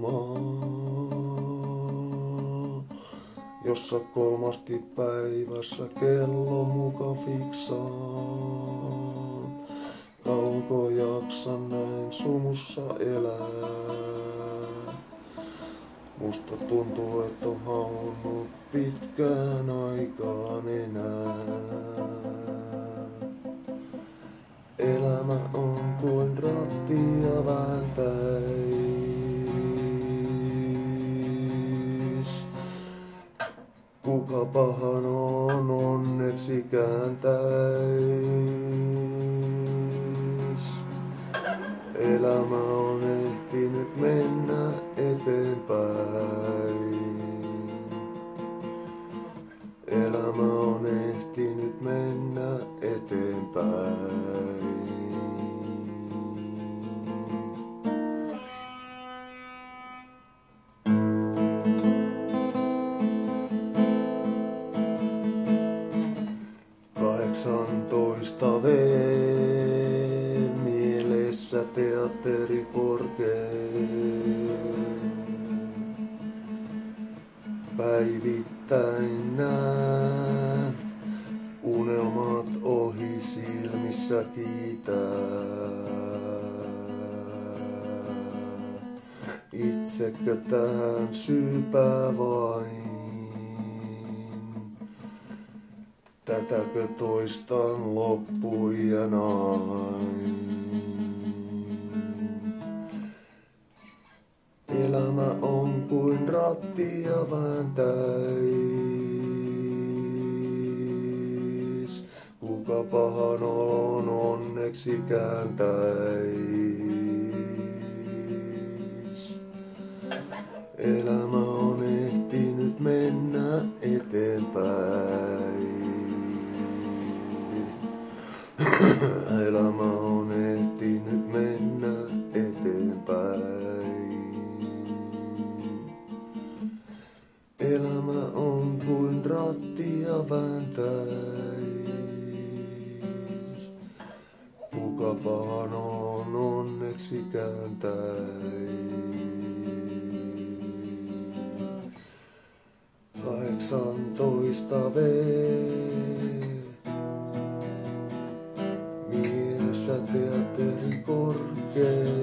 maa, jossa kolmasti päivässä kello muka fiksaan. Kauko jaksa näin sumussa elää? Musta tuntuu, että on haunnut pitkään aikaan enää. Elämä on kuin rattia vääntää. Kuka pahan on onneksi kääntäis. Elämä on ehtinyt mennä eteenpäin. Elämä on ehtinyt mennä eteenpäin. Mielessä teatteri Päivittäin näen unelmat ohi silmissä kiitää. Itsekö tähän syypää vain? Tätäkö toistan loppuiänain? Elämä on kuin rattia vääntäis. Kuka pahan olon onneksi kääntäis. Elämä on rattia vääntäis. Kuka pahan on onneksi kääntäis. Kahdeksantoista V. Mielessä teatterin korkea.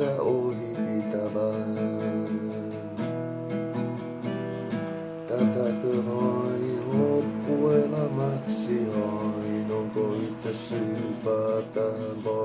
Silmissä ohi. Tätäkö vain loppuelämäksi hain, onko itse syypää tähän?